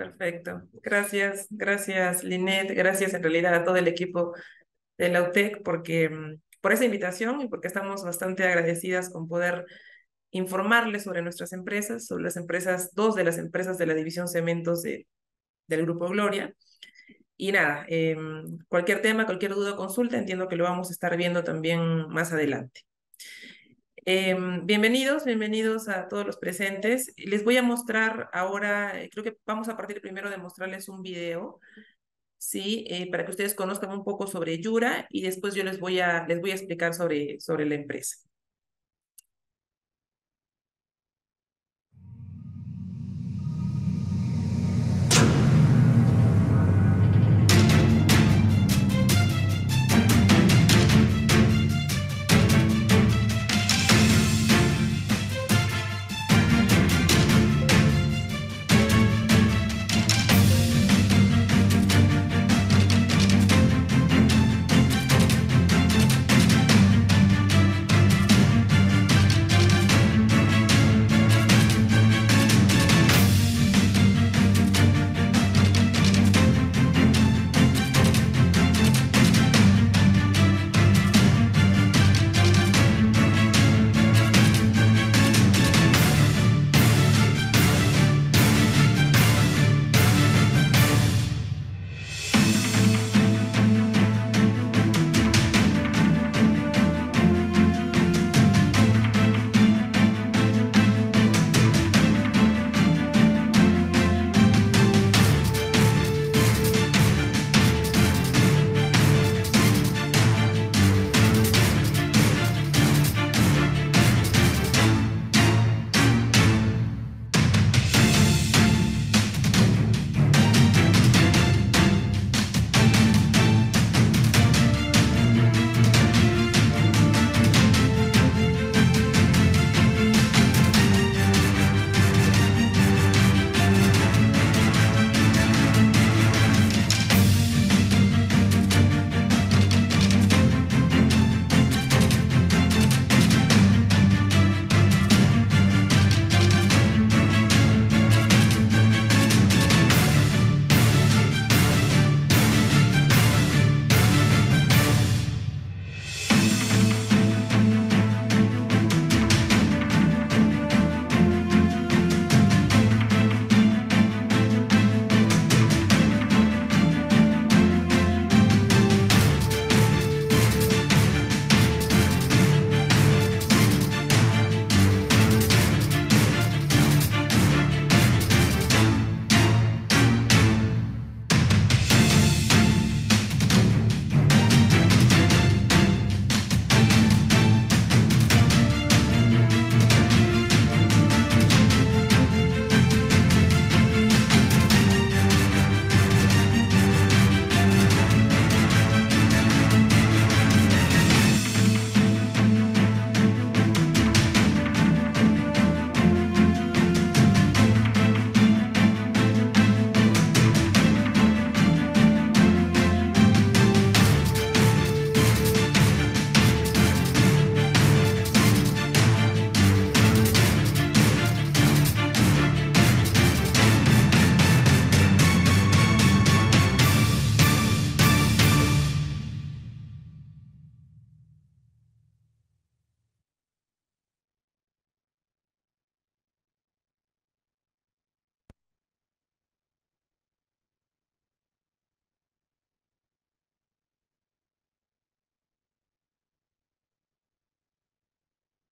Perfecto. Gracias, gracias Linet, gracias en realidad a todo el equipo de la UTEC porque, mm, por esa invitación y porque estamos bastante agradecidas con poder informarles sobre nuestras empresas, sobre las empresas, dos de las empresas de la división cementos de, del Grupo Gloria. Y nada, em, cualquier tema, cualquier duda o consulta, entiendo que lo vamos a estar viendo también más adelante. Em, bienvenidos, bienvenidos a todos los presentes. Les voy a mostrar ahora, eh, creo que vamos a partir primero de mostrarles un video, ¿sí? Eh, para que ustedes conozcan un poco sobre Yura y después yo les voy a, les voy a explicar sobre, sobre la empresa.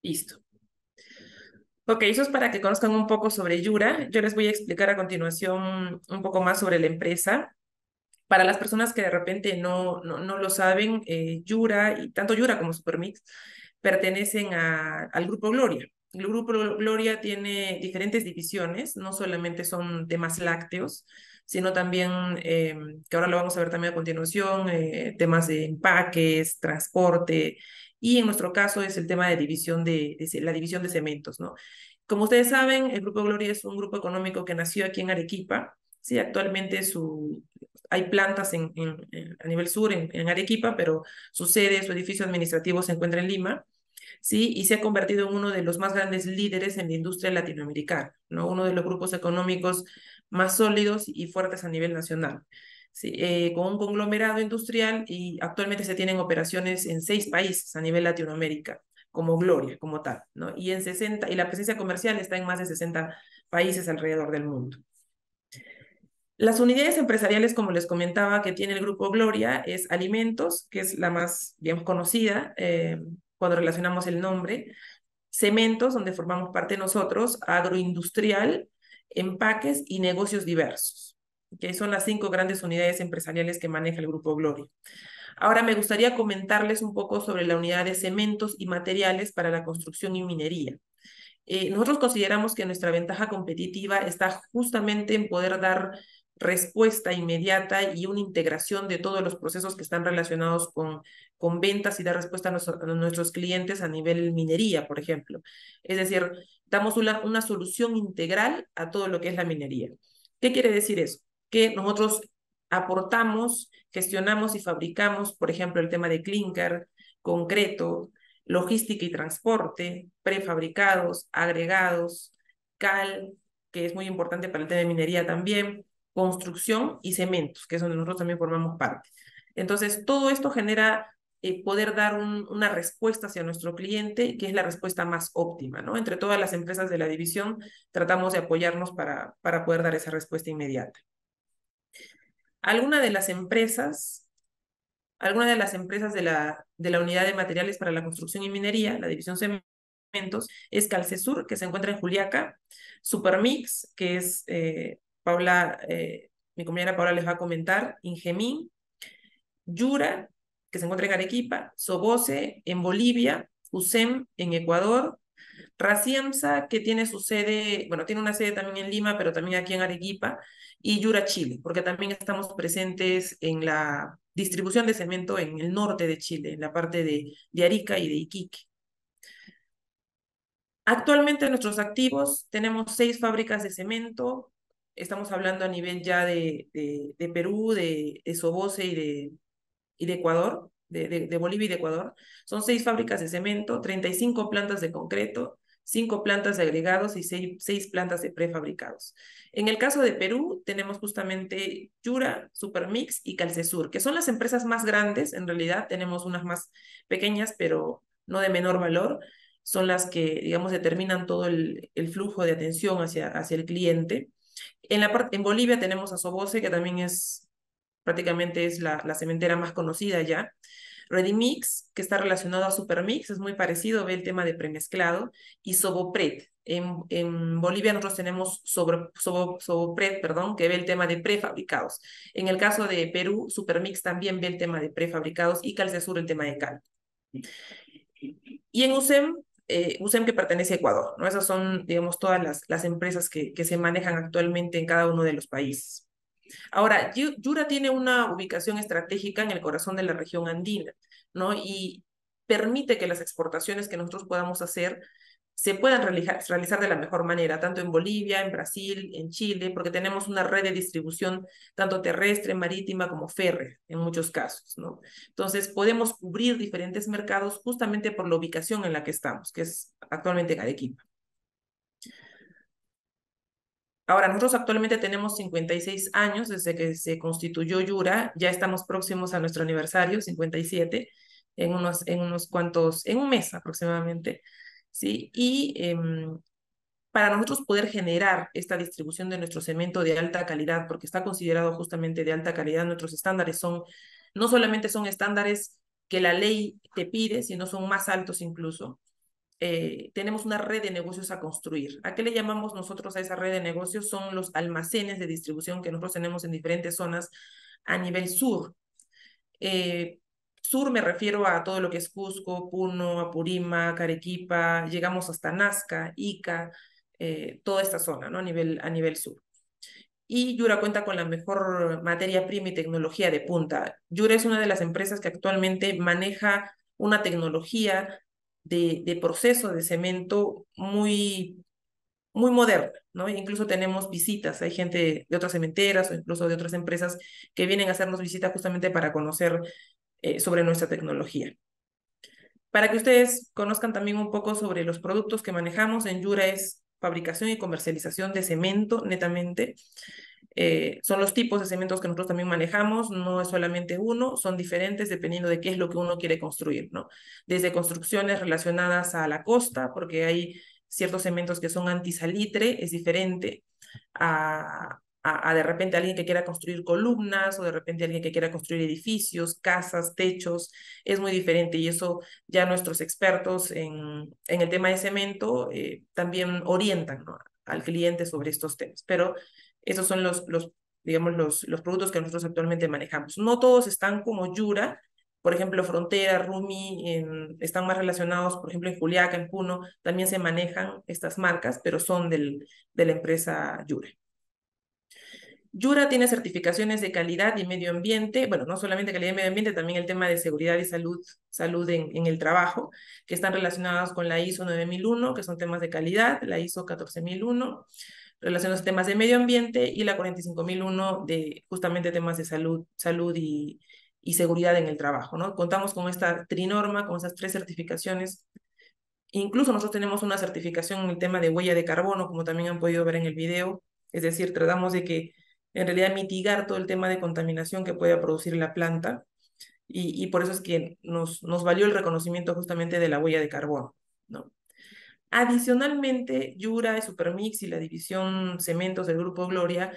Listo. Ok, eso es para que conozcan un poco sobre Yura. Yo les voy a explicar a continuación un poco más sobre la empresa. Para las personas que de repente no, no, no lo saben, eh, Yura, y tanto Yura como Supermix, pertenecen a, al Grupo Gloria. El Grupo Gloria tiene diferentes divisiones, no solamente son temas lácteos, sino también, eh, que ahora lo vamos a ver también a continuación, eh, temas de empaques, transporte, y en nuestro caso es el tema de división de, la división de cementos, ¿no? Como ustedes saben, el Grupo Gloria es un grupo económico que nació aquí en Arequipa, sí, actualmente su, hay plantas en, a nivel sur, en, Arequipa, pero su sede, su edificio administrativo se encuentra en Lima. ¿sí? Y se ha convertido en uno de los más grandes líderes en la industria latinoamericana, ¿no? Uno de los grupos económicos más sólidos y fuertes a nivel nacional. Eh, con un conglomerado industrial y actualmente se tienen operaciones en seis países a nivel Latinoamérica, como Gloria, como tal, ¿no? Y en 60, y la presencia comercial está en más de 60 países alrededor del mundo. Las unidades empresariales, como les comentaba, que tiene el grupo Gloria, es alimentos, que es la más bien conocida eh, cuando relacionamos el nombre, cementos, donde formamos parte nosotros, agroindustrial, empaques y negocios diversos, que son las cinco grandes unidades empresariales que maneja el grupo Gloria. Ahora me gustaría comentarles un poco sobre la unidad de cementos y materiales para la construcción y minería. Eh, nosotros consideramos que nuestra ventaja competitiva está justamente en poder dar respuesta inmediata y una integración de todos los procesos que están relacionados con, con ventas y dar respuesta a, nuestros clientes a nivel minería, por ejemplo. Es decir, damos una, una solución integral a todo lo que es la minería. ¿Qué quiere decir eso? Que nosotros aportamos, gestionamos y fabricamos, por ejemplo, el tema de clinker, concreto, logística y transporte, prefabricados, agregados, cal, que es muy importante para el tema de minería también, construcción y cementos, que es donde nosotros también formamos parte. Entonces, todo esto genera eh, poder dar una respuesta hacia nuestro cliente, que es la respuesta más óptima, ¿no? Entre todas las empresas de la división, tratamos de apoyarnos para, para poder dar esa respuesta inmediata. Alguna de las empresas, alguna de las empresas de la, de la unidad de materiales para la construcción y minería, la división cementos, es Calcesur, que se encuentra en Juliaca, Supermix, que es eh, Paula, eh, mi compañera Paula les va a comentar, Ingemín, Yura, que se encuentra en Arequipa, Sobose en Bolivia, USEM en Ecuador, Raciemsa, que tiene su sede, bueno, tiene una sede también en Lima, pero también aquí en Arequipa, y Yura Chile, porque también estamos presentes en la distribución de cemento en el norte de Chile, en la parte de, de Arica y de Iquique. Actualmente en nuestros activos tenemos seis fábricas de cemento, estamos hablando a nivel ya de, de, Perú, de, de y de, y de Ecuador, de, Bolivia y de Ecuador. Son seis fábricas de cemento, 35 plantas de concreto, cinco plantas de agregados y seis, plantas de prefabricados. En el caso de Perú, tenemos justamente Yura, Supermix y Calcesur, que son las empresas más grandes, en realidad tenemos unas más pequeñas, pero no de menor valor, son las que, digamos, determinan todo el, el flujo de atención hacia, hacia el cliente. En, la en Bolivia tenemos a Sobose, que también es prácticamente es la, cementera más conocida ya. Redimix, que está relacionado a Supermix, es muy parecido, ve el tema de premezclado, y Sobopret. En, Bolivia nosotros tenemos sobre, Sobopret, perdón, que ve el tema de prefabricados. En el caso de Perú, Supermix también ve el tema de prefabricados y Calcesur el tema de cal. Y en USEM eh, USEM que pertenece a Ecuador, ¿no? Esas son, digamos, todas las, las empresas que, que se manejan actualmente en cada uno de los países. Ahora, Yura tiene una ubicación estratégica en el corazón de la región andina, ¿no? Y permite que las exportaciones que nosotros podamos hacer se puedan realizar, de la mejor manera, tanto en Bolivia, en Brasil, en Chile, porque tenemos una red de distribución tanto terrestre, marítima como férrea en muchos casos, ¿no? Entonces, podemos cubrir diferentes mercados justamente por la ubicación en la que estamos, que es actualmente en Arequipa. Ahora, nosotros actualmente tenemos 56 años desde que se constituyó Yura, ya estamos próximos a nuestro aniversario, 57, en unos, en unos cuantos, en un mes aproximadamente. ¿sí? Y em, para nosotros poder generar esta distribución de nuestro cemento de alta calidad, porque está considerado justamente de alta calidad, nuestros estándares son, no solamente son estándares que la ley te pide, sino son más altos incluso. Eh, tenemos una red de negocios a construir. ¿A qué le llamamos nosotros a esa red de negocios? Son los almacenes de distribución que nosotros tenemos en diferentes zonas a nivel sur. Eh, Sur me refiero a todo lo que es Cusco, Puno, Apurímac, Arequipa, llegamos hasta Nazca, Ica, eh, toda esta zona, ¿no? A nivel, a nivel sur. Y Yura cuenta con la mejor materia prima y tecnología de punta. Yura es una de las empresas que actualmente maneja una tecnología de, de proceso de cemento muy, muy moderna, ¿no? Incluso tenemos visitas, hay gente de otras cementeras o incluso de otras empresas que vienen a hacernos visitas justamente para conocer eh, sobre nuestra tecnología. Para que ustedes conozcan también un poco sobre los productos que manejamos, en Yura es fabricación y comercialización de cemento netamente. Eh, son los tipos de cementos que nosotros también manejamos, no es solamente uno, son diferentes dependiendo de qué es lo que uno quiere construir, ¿no? Desde construcciones relacionadas a la costa, porque hay ciertos cementos que son antisalitre, es diferente a, a, de repente alguien que quiera construir columnas o de repente alguien que quiera construir edificios, casas, techos, es muy diferente y eso ya nuestros expertos en, en el tema de cemento eh, también orientan al cliente sobre estos temas. Pero esos son los, digamos, los, los productos que nosotros actualmente manejamos. No todos están como Yura, por ejemplo, Frontera, Rumi, están más relacionados, por ejemplo, en Juliaca, en Puno, también se manejan estas marcas, pero son del, de la empresa Yura. Yura tiene certificaciones de calidad y medio ambiente, bueno, no solamente calidad y medio ambiente, también el tema de seguridad y salud, salud en, en el trabajo, que están relacionados con la ISO 9001, que son temas de calidad, la ISO 14001, relacionados a temas de medio ambiente, y la 45001 de justamente temas de salud, salud y, y seguridad en el trabajo, ¿no? Contamos con esta trinorma, con esas tres certificaciones. Incluso nosotros tenemos una certificación en el tema de huella de carbono, como también han podido ver en el video, es decir, tratamos de que en realidad mitigar todo el tema de contaminación que pueda producir la planta y, y por eso es que nos, nos valió el reconocimiento justamente de la huella de carbono. Adicionalmente, Yura, Supermix y la división Cementos del Grupo Gloria,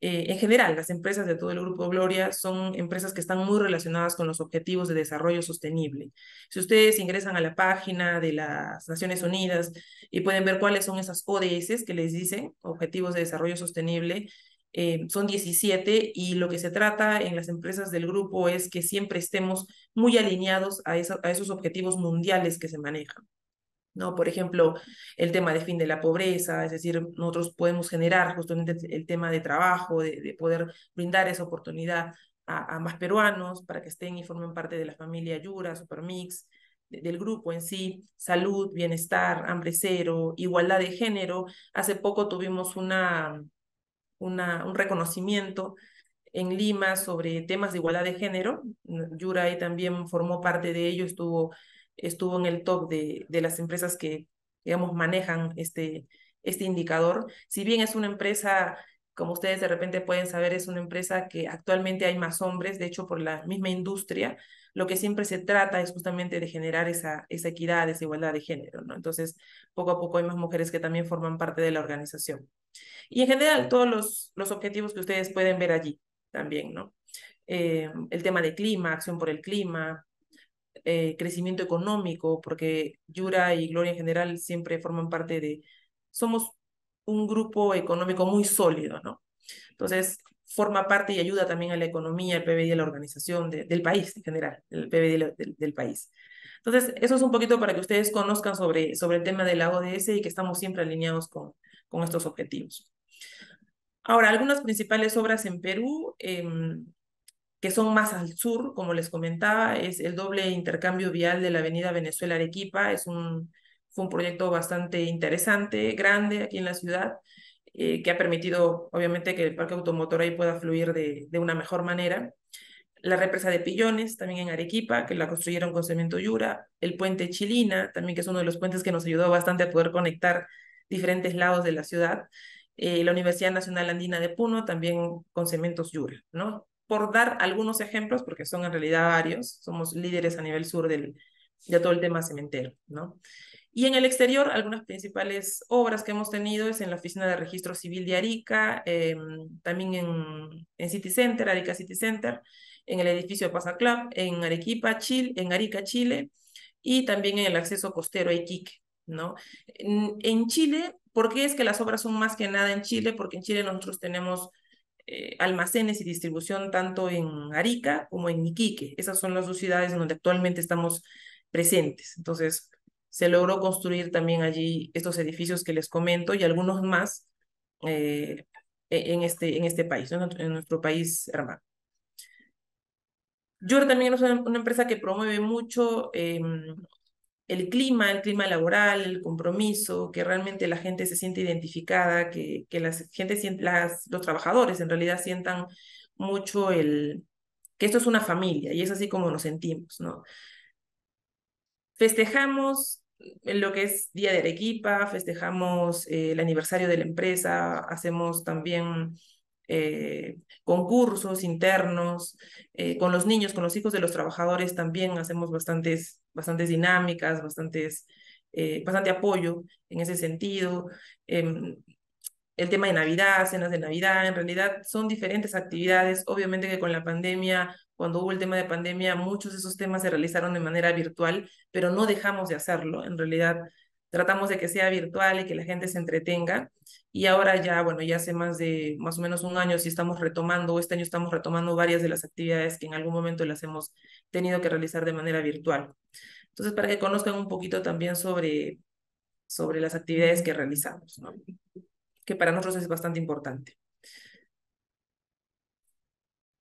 eh, en general, las empresas de todo el Grupo Gloria son empresas que están muy relacionadas con los objetivos de desarrollo sostenible. Si ustedes ingresan a la página de las Naciones Unidas y pueden ver cuáles son esas ODS que les dicen, Objetivos de Desarrollo Sostenible, eh, son 17 y lo que se trata en las empresas del grupo es que siempre estemos muy alineados a, a esos objetivos mundiales que se manejan. ¿No? Por ejemplo, el tema de fin de la pobreza, es decir, nosotros podemos generar justamente el tema de trabajo, de, poder brindar esa oportunidad a, más peruanos para que estén y formen parte de la familia Yura, Supermix, del grupo en sí, salud, bienestar, hambre cero, igualdad de género. Hace poco tuvimos una, una, un reconocimiento en Lima sobre temas de igualdad de género. Yuray también formó parte de ello, estuvo, estuvo en el top de, de las empresas que, digamos, manejan este, este indicador. Si bien es una empresa, como ustedes de repente pueden saber, es una empresa que actualmente hay más hombres, de hecho, por la misma industria, lo que siempre se trata es justamente de generar esa, esa equidad, esa igualdad de género, ¿no? Entonces, poco a poco hay más mujeres que también forman parte de la organización. Y en general, todos los, los objetivos que ustedes pueden ver allí también, ¿no? Eh, el tema de clima, acción por el clima, eh, crecimiento económico, porque Yura y Gloria en general siempre forman parte de, somos un grupo económico muy sólido, ¿no? Entonces, forma parte y ayuda también a la economía, el PBI de la organización, del país en general, el PBI del, país. Entonces, eso es un poquito para que ustedes conozcan sobre, sobre el tema de la ODS y que estamos siempre alineados con, con estos objetivos. Ahora, algunas principales obras en Perú, em, que son más al sur, como les comentaba, es el doble intercambio vial de la avenida Venezuela-Arequipa. Es un, fue un proyecto bastante interesante, grande aquí en la ciudad, eh, que ha permitido, obviamente, que el parque automotor ahí pueda fluir de, de una mejor manera. La represa de Pillones, también en Arequipa, que la construyeron con cemento Yura. El puente Chilina, también que es uno de los puentes que nos ayudó bastante a poder conectar diferentes lados de la ciudad eh, la Universidad Nacional Andina de Puno, también con cementos Yura, ¿no? Por dar algunos ejemplos, porque son en realidad varios, somos líderes a nivel sur del, de todo el tema cementero, ¿no? Y en el exterior, algunas principales obras que hemos tenido es en la Oficina de Registro Civil de Arica, em, también en, en City Center, Arica City Center, en el edificio Pasa Club, en Arequipa, Chile, en Arica, Chile, y también en el acceso costero a Iquique, ¿no? En, en Chile ¿Por qué es que las obras son más que nada en Chile? Porque en Chile nosotros tenemos eh, almacenes y distribución tanto en Arica como en Iquique. Esas son las dos ciudades en donde actualmente estamos presentes. Entonces, se logró construir también allí estos edificios que les comento y algunos más eh, e-, en, este, en este país, en nuestro país hermano. Yo también es una, empresa que promueve mucho em, el clima, el clima laboral, el compromiso, que realmente la gente se siente identificada, que, que la gente, las, los trabajadores en realidad sientan mucho el, que esto es una familia y es así como nos sentimos, ¿no? festejamos lo que es Día de Arequipa, festejamos eh, el aniversario de la empresa, hacemos también eh, concursos internos, eh, con los niños, con los hijos de los trabajadores también hacemos bastantes, bastantes dinámicas, bastantes, bastante apoyo en ese sentido. Em, el tema de Navidad, cenas de Navidad, en realidad son diferentes actividades. Obviamente que con la pandemia, cuando hubo el tema de pandemia, muchos de esos temas se realizaron de manera virtual, pero no dejamos de hacerlo. En realidad tratamos de que sea virtual y que la gente se entretenga. Y ahora ya, bueno, ya hace más de más o menos un año si estamos retomando, este año estamos retomando varias de las actividades que en algún momento las hemos tenido que realizar de manera virtual. Entonces, para que conozcan un poquito también sobre, sobre las actividades que realizamos. ¿no? que para nosotros es bastante importante.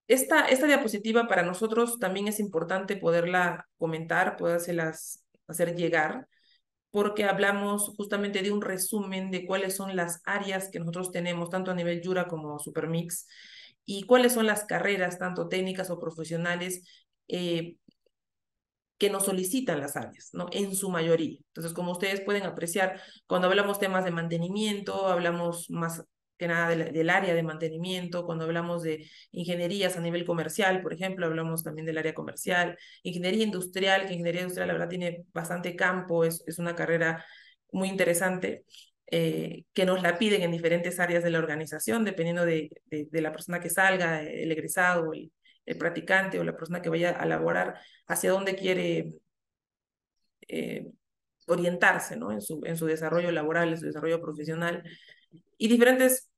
Esta, esta diapositiva para nosotros también es importante poderla comentar, podérselas hacer llegar, porque hablamos justamente de un resumen de cuáles son las áreas que nosotros tenemos, tanto a nivel Jura como Supermix, y cuáles son las carreras, tanto técnicas o profesionales, eh, que nos solicitan las áreas, ¿no? En su mayoría. Entonces, como ustedes pueden apreciar, cuando hablamos temas de mantenimiento, hablamos más que nada del, área de mantenimiento, cuando hablamos de ingenierías a nivel comercial, por ejemplo, hablamos también del área comercial, ingeniería industrial, que ingeniería industrial la verdad tiene bastante campo, es, es una carrera muy interesante, eh, que nos la piden en diferentes áreas de la organización, dependiendo de, de, la persona que salga, el egresado, el, el practicante o la persona que vaya a elaborar hacia dónde quiere eh, orientarse ¿no? en, su, en su desarrollo laboral, en su desarrollo profesional, y diferentes,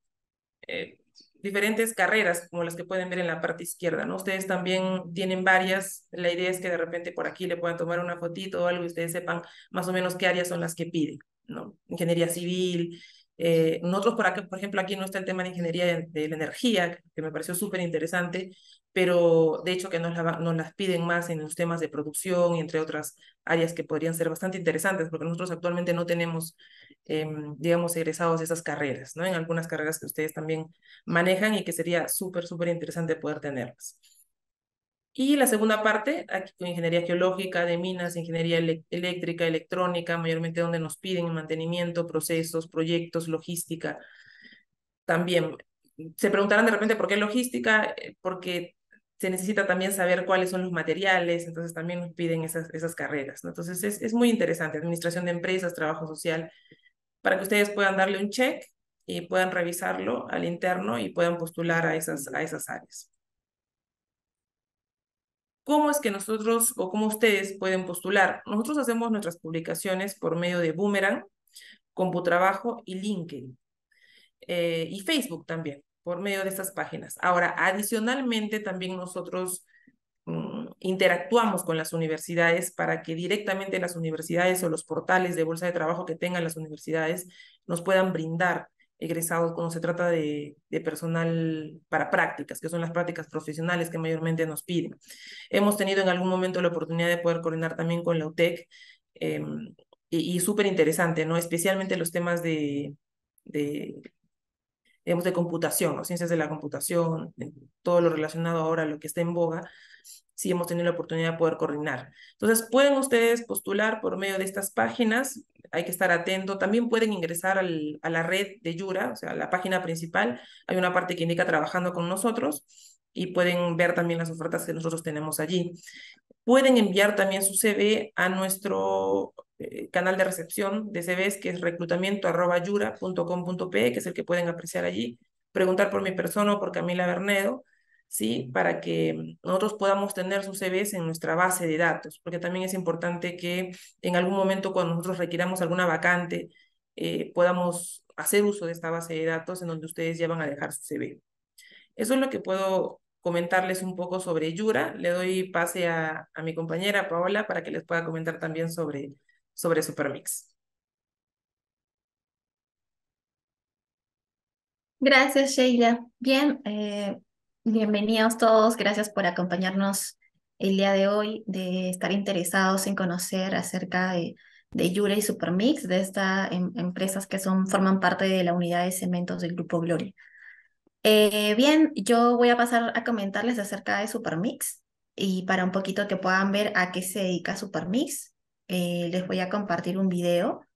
eh, diferentes carreras como las que pueden ver en la parte izquierda. ¿no? Ustedes también tienen varias, la idea es que de repente por aquí le puedan tomar una fotito o algo y ustedes sepan más o menos qué áreas son las que piden. ¿no? Ingeniería civil, eh, nosotros, por, aquí, por ejemplo, aquí no está el tema de ingeniería de, la energía, que me pareció súper interesante, pero de hecho que nos, las piden más en los temas de producción y entre otras áreas que podrían ser bastante interesantes, porque nosotros actualmente no tenemos, em, digamos, egresados de esas carreras, ¿no? En algunas carreras que ustedes también manejan y que sería súper, súper interesante poder tenerlas. Y la segunda parte, aquí con ingeniería geológica, de minas, ingeniería eléctrica, electrónica, mayormente donde nos piden mantenimiento, procesos, proyectos, logística. También se preguntarán de repente por qué logística, eh, porque se necesita también saber cuáles son los materiales, entonces también nos piden esas, esas carreras. Entonces es, es muy interesante, administración de empresas, trabajo social, para que ustedes puedan darle un check y puedan revisarlo al interno y puedan postular a esas, a esas áreas. ¿Cómo es que nosotros o cómo ustedes pueden postular? Nosotros hacemos nuestras publicaciones por medio de Boomerang, Computrabajo y LinkedIn. Eh, y Facebook también, por medio de estas páginas. Ahora, adicionalmente, también nosotros mm, interactuamos con las universidades para que directamente las universidades o los portales de bolsa de trabajo que tengan las universidades nos puedan brindar egresados cuando se trata de, personal para prácticas, que son las prácticas profesionales que mayormente nos piden. Hemos tenido en algún momento la oportunidad de poder coordinar también con la UTEC em, y, y súper interesante, ¿no? Especialmente los temas de, digamos, de computación, ciencias de la computación, todo lo relacionado ahora a lo que está en boga, sí hemos tenido la oportunidad de poder coordinar. Entonces, pueden ustedes postular por medio de estas páginas, hay que estar atento. También pueden ingresar al, a la red de Yura, o sea, la página principal. Hay una parte que indica trabajando con nosotros y pueden ver también las ofertas que nosotros tenemos allí. Pueden enviar también su CV a nuestro eh, canal de recepción de CVs, que es reclutamiento.yura.com.pe, que es el que pueden apreciar allí. Preguntar por mi persona o por Camila Bernedo ¿sí? Para que nosotros podamos tener sus CVs en nuestra base de datos, porque también es importante que en algún momento cuando nosotros requiramos alguna vacante, eh, podamos hacer uso de esta base de datos en donde ustedes ya van a dejar su CV. Eso es lo que puedo comentarles un poco sobre Yura. Le doy pase a, a mi compañera Paola para que les pueda comentar también sobre, sobre Supermix. Gracias, Sheila. Bien, eh, Bienvenidos todos, gracias por acompañarnos el día de hoy, de estar interesados en conocer acerca de, de Yura y Supermix, de estas em, empresas que son, forman parte de la unidad de cementos del Grupo Gloria. Eh, bien, yo voy a pasar a comentarles acerca de Supermix y para un poquito que puedan ver a qué se dedica Supermix. Eh, les voy a compartir un video.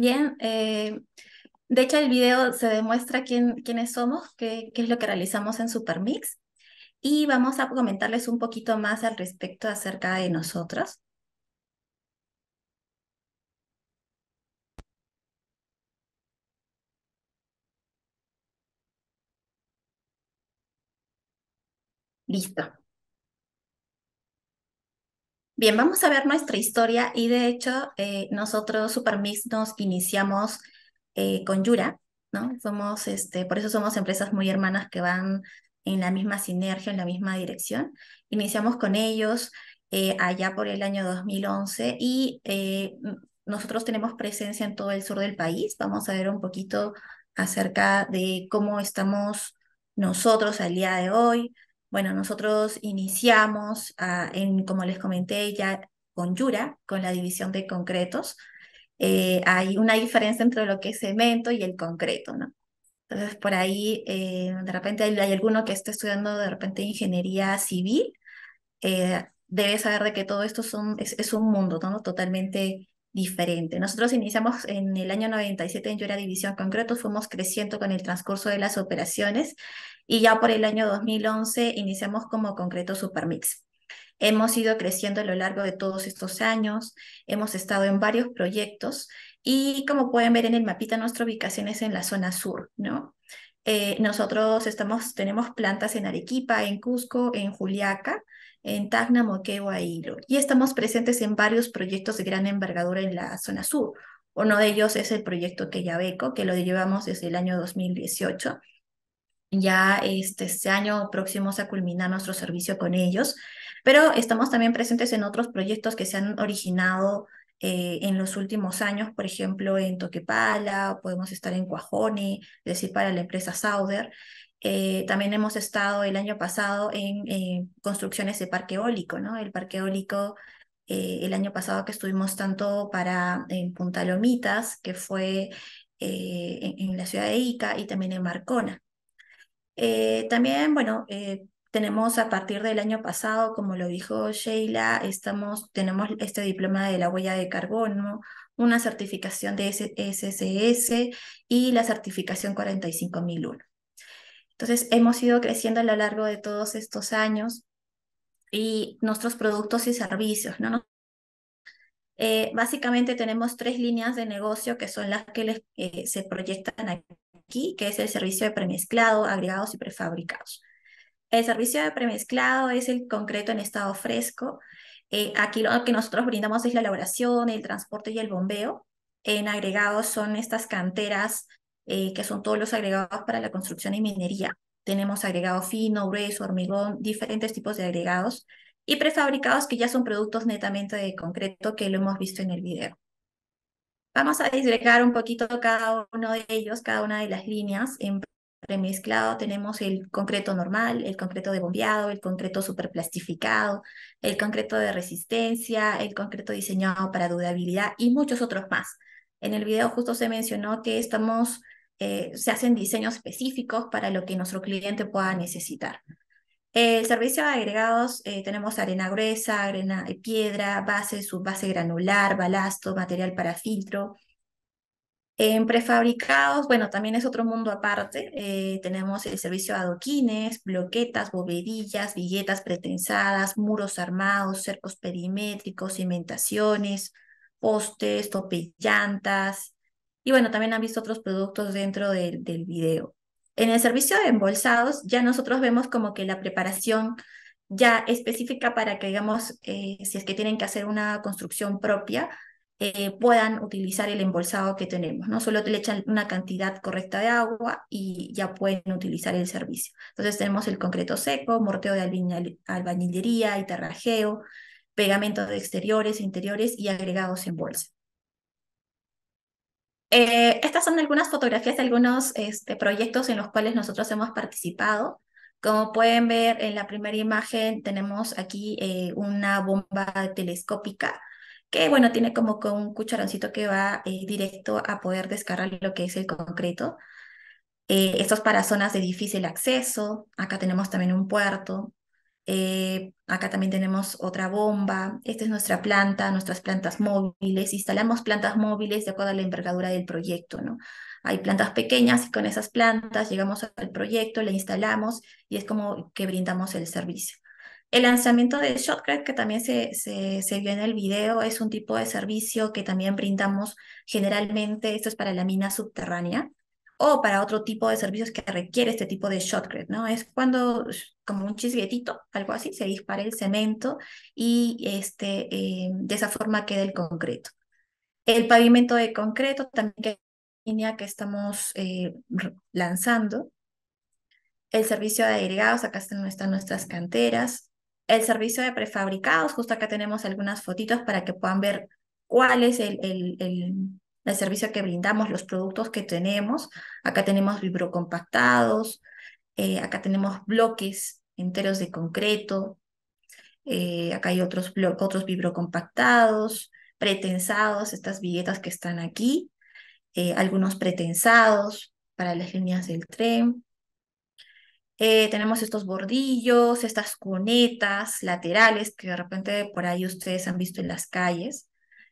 Bien, eh, de hecho el video se demuestra quién, quiénes somos, qué, qué es lo que realizamos en Supermix y vamos a comentarles un poquito más al respecto acerca de nosotros. Listo. Bien, vamos a ver nuestra historia y de hecho eh, nosotros Supermix nos iniciamos eh, con Yura, ¿no? Somos, este, por eso somos empresas muy hermanas que van en la misma sinergia, en la misma dirección. Iniciamos con ellos eh, allá por el año 2011 y nosotros tenemos presencia en todo el sur del país. Vamos a ver un poquito acerca de cómo estamos nosotros al día de hoy. Bueno, nosotros iniciamos, ah, en, como les comenté ya, con Yura, con la división de concretos. Eh, hay una diferencia entre lo que es cemento y el concreto, ¿no? Entonces, por ahí, eh, de repente hay, alguno que esté estudiando de repente ingeniería civil, eh, debe saber de que todo esto son, es, es un mundo, ¿no? Totalmente diferente. Nosotros iniciamos en el año 97 en Yura División Concreto, fuimos creciendo con el transcurso de las operaciones y ya por el año 2011 iniciamos como Concreto Supermix. Hemos ido creciendo a lo largo de todos estos años, hemos estado en varios proyectos y como pueden ver en el mapita, nuestra ubicación es en la zona sur, ¿no? Eh, nosotros estamos, tenemos plantas en Arequipa, en Cusco, en Juliaca, en Tacna, Moquegua Hilo. Y estamos presentes en varios proyectos de gran envergadura en la zona sur. Uno de ellos es el proyecto Queyabeco, que lo llevamos desde el año 2018. Ya este, este año próximo se culmina nuestro servicio con ellos, pero estamos también presentes en otros proyectos que se han originado eh, en los últimos años, por ejemplo, en Toquepala, podemos estar en Cuajone, es decir, para la empresa Sauder, eh, también hemos estado el año pasado en eh, construcciones de parque eólico, ¿no? El parque eólico, eh, el año pasado que estuvimos tanto para en Punta Lomitas, que fue en, la ciudad de Ica, y también en Marcona. también, bueno, tenemos a partir del año pasado, como lo dijo Sheila, estamos, tenemos este diploma de la huella de carbono, una certificación de SSS y la certificación 45001. Entonces, hemos ido creciendo a lo largo de todos estos años y nuestros productos y servicios, ¿no? Eh, básicamente tenemos tres líneas de negocio que son las que les, eh, se proyectan aquí, que es el servicio de premezclado, agregados y prefabricados. El servicio de premezclado es el concreto en estado fresco. Eh, aquí lo que nosotros brindamos es la elaboración, el transporte y el bombeo. En agregados son estas canteras eh, que son todos los agregados para la construcción y minería. Tenemos agregado fino, grueso, hormigón, diferentes tipos de agregados y prefabricados que ya son productos netamente de concreto que lo hemos visto en el video. Vamos a disgregar un poquito cada uno de ellos, cada una de las líneas. En premezclado tenemos el concreto normal, el concreto de bombeado, el concreto superplastificado, el concreto de resistencia, el concreto diseñado para durabilidad y muchos otros más. En el video justo se mencionó que estamos eh, se hacen diseños específicos para lo que nuestro cliente pueda necesitar. El servicio de agregados, eh, tenemos arena gruesa, arena de piedra, base, subbase granular, balasto, material para filtro. En prefabricados, bueno, también es otro mundo aparte. Eh, tenemos el servicio de adoquines, bloquetas, bovedillas, viguetas pretensadas, muros armados, cercos perimétricos, cimentaciones, postes, topellantas, y bueno, también han visto otros productos dentro del video. En el servicio de embolsados, ya nosotros vemos como que la preparación ya específica para que, digamos, eh, si es que tienen que hacer una construcción propia, eh, puedan utilizar el embolsado que tenemos. No solo le echan una cantidad correcta de agua y ya pueden utilizar el servicio. Entonces tenemos el concreto seco, morteo de albañilería y pegamento de exteriores e interiores y agregados en bolsa. Eh, estas son algunas fotografías de algunos este, proyectos en los cuales nosotros hemos participado. Como pueden ver en la primera imagen tenemos aquí eh, una bomba telescópica que bueno, tiene como con un cucharoncito que va eh, directo a poder descargar lo que es el concreto. esto es para zonas de difícil acceso. Acá tenemos también un puerto. Eh, acá también tenemos otra bomba. Esta es nuestra planta, nuestras plantas móviles. Instalamos plantas móviles de acuerdo a la envergadura del proyecto, ¿no? Hay plantas pequeñas y con esas plantas llegamos al proyecto, le instalamos y es como que brindamos el servicio. El lanzamiento de Shotcred, que también se, se, se, vio en el video, es un tipo de servicio que también brindamos generalmente, esto es para la mina subterránea, o para otro tipo de servicios que requiere este tipo de shotcred, ¿no? Es cuando, como un chisguetito, algo así, se dispara el cemento y este, eh, de esa forma queda el concreto. El pavimento de concreto también que línea que estamos eh, lanzando. El servicio de agregados, acá están, nuestras canteras. El servicio de prefabricados, justo acá tenemos algunas fotitos para que puedan ver cuál es el, el, el servicio que brindamos, los productos que tenemos. Acá tenemos vibrocompactados, eh, acá tenemos bloques enteros de concreto, eh, acá hay otros, otros vibrocompactados, pretensados, estas viguetas que están aquí, eh, algunos pretensados para las líneas del tren. Eh, tenemos estos bordillos, estas cunetas laterales que de repente por ahí ustedes han visto en las calles,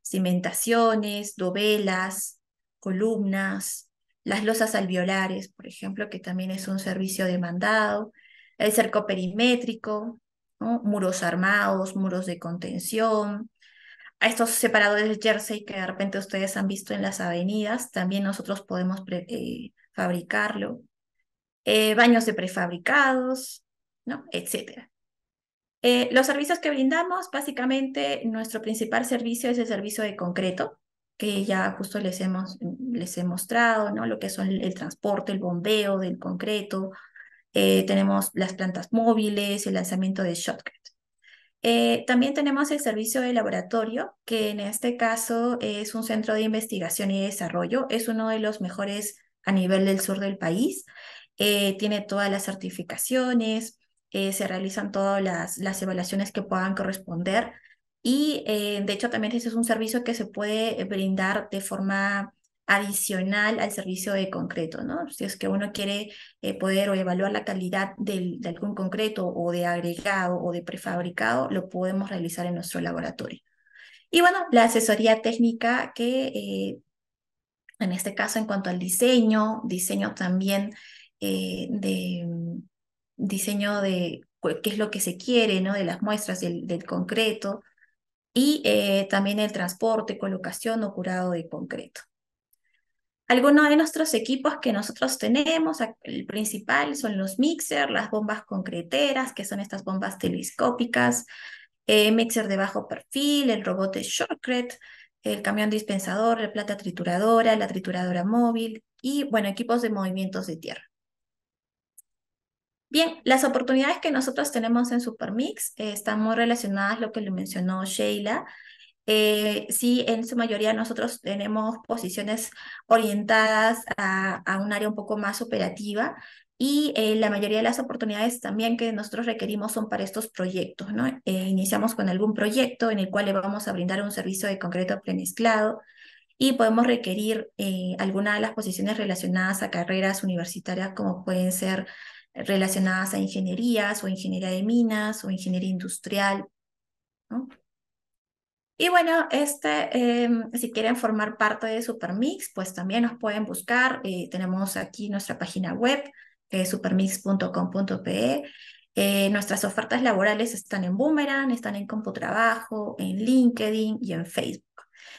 cimentaciones, dovelas, columnas, las losas alveolares, por ejemplo, que también es un servicio demandado, el cerco perimétrico, muros armados, muros de contención, a estos separadores de jersey que de repente ustedes han visto en las avenidas, también nosotros podemos eh, fabricarlo. Eh, baños de prefabricados, ¿no? Etcétera. Eh, los servicios que brindamos, básicamente nuestro principal servicio es el servicio de concreto, que ya justo les, hemos, les he mostrado, ¿no? Lo que son el, transporte, el bombeo del concreto. tenemos las plantas móviles, el lanzamiento de shotcut. Eh, también tenemos el servicio de laboratorio, que en este caso es un centro de investigación y desarrollo. Es uno de los mejores a nivel del sur del país. Eh, tiene todas las certificaciones, eh, se realizan todas las, las, evaluaciones que puedan corresponder. Y de hecho también ese es un servicio que se puede brindar de forma adicional al servicio de concreto, ¿no? Si es que uno quiere eh, poder evaluar la calidad del, de algún concreto o de agregado o de prefabricado, lo podemos realizar en nuestro laboratorio. Y bueno, la asesoría técnica que eh, en este caso en cuanto al diseño, diseño también eh, de diseño de qué es lo que se quiere, ¿no? De las muestras del, concreto y también el transporte, colocación o curado de concreto. Algunos de nuestros equipos que nosotros tenemos, el principal son los mixer, las bombas concreteras, que son estas bombas telescópicas, eh, mixer de bajo perfil, el robot de Shortcred, el camión dispensador, la plata trituradora, la trituradora móvil y, bueno, equipos de movimientos de tierra. Bien, las oportunidades que nosotros tenemos en Supermix eh, están muy relacionadas a lo que le mencionó Sheila, eh, sí, en su mayoría nosotros tenemos posiciones orientadas a, un área un poco más operativa y eh, la mayoría de las oportunidades también que nosotros requerimos son para estos proyectos. ¿no? Eh, iniciamos con algún proyecto en el cual le vamos a brindar un servicio de concreto premezclado y podemos requerir alguna de las posiciones relacionadas a carreras universitarias como pueden ser relacionadas a ingenierías o ingeniería de minas o ingeniería industrial. ¿no? Y bueno, este, em, si quieren formar parte de Supermix, pues también nos pueden buscar. Eh, tenemos aquí nuestra página web, es supermix.com.pe. Eh, nuestras ofertas laborales están en Boomerang, están en Computrabajo, en LinkedIn y en Facebook.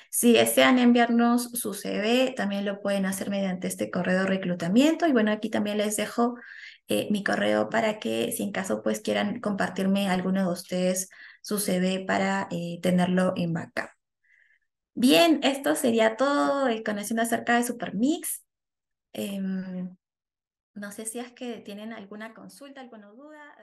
Si desean enviarnos su CV, también lo pueden hacer mediante este correo de reclutamiento. Y bueno, aquí también les dejo eh, mi correo para que si en caso pues quieran compartirme alguno de ustedes su CV para eh, tenerlo en backup. Bien, esto sería todo eh, conociendo acerca de Supermix. Eh, no sé si es que tienen alguna consulta, alguna duda.